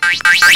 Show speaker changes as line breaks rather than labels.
Bye.